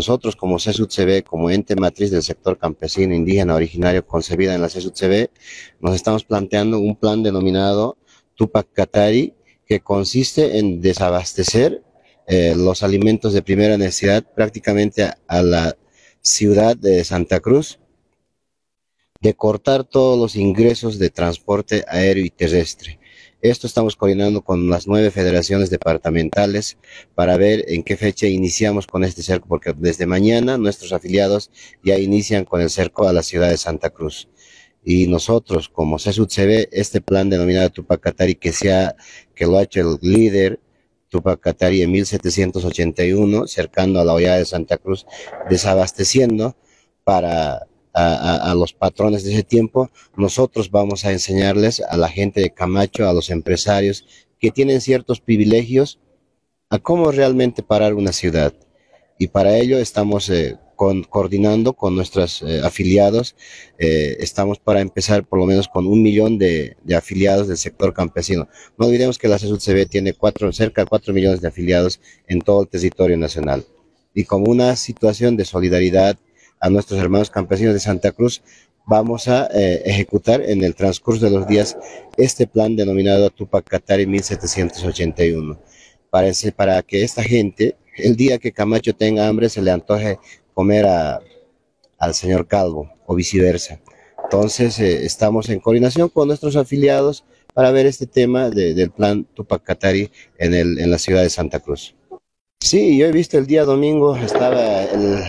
nosotros como CSUTCB, como ente matriz del sector campesino indígena originario concebida en la CSUTCB, nos estamos planteando un plan denominado Tupac Katari, que consiste en desabastecer eh, los alimentos de primera necesidad prácticamente a la ciudad de Santa Cruz, de cortar todos los ingresos de transporte aéreo y terrestre. Esto estamos coordinando con las nueve federaciones departamentales para ver en qué fecha iniciamos con este cerco, porque desde mañana nuestros afiliados ya inician con el cerco a la ciudad de Santa Cruz. Y nosotros, como CESUTCB, este plan denominado Tupac Katari, que, sea, que lo ha hecho el líder Tupac Katari en 1781, cercando a la hollada de Santa Cruz, desabasteciendo para a, los patrones de ese tiempo, nosotros vamos a enseñarles a la gente de Camacho, a los empresarios que tienen ciertos privilegios, a cómo realmente parar una ciudad. Y para ello estamos eh, coordinando con nuestros eh, afiliados. Eh, estamos para empezar por lo menos con un millón de, afiliados del sector campesino. No olvidemos que la CSUCB tiene cuatro, cerca de cuatro millones de afiliados en todo el territorio nacional. Y como una situación de solidaridad, a nuestros hermanos campesinos de Santa Cruz, vamos a eh, ejecutar en el transcurso de los días este plan denominado Tupac Katari 1781, para, para que esta gente, el día que Camacho tenga hambre, se le antoje comer a, al señor Calvo o viceversa. Entonces, eh, estamos en coordinación con nuestros afiliados para ver este tema de, del plan Tupac Katari en, el, en la ciudad de Santa Cruz. Sí, yo he visto el día domingo, estaba el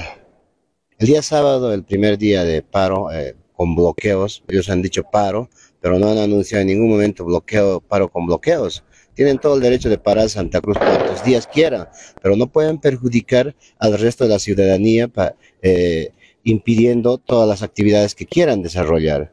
el día sábado, el primer día de paro, eh, con bloqueos, ellos han dicho paro, pero no han anunciado en ningún momento bloqueo, paro con bloqueos. Tienen todo el derecho de parar Santa Cruz cuantos días quieran, pero no pueden perjudicar al resto de la ciudadanía eh, impidiendo todas las actividades que quieran desarrollar.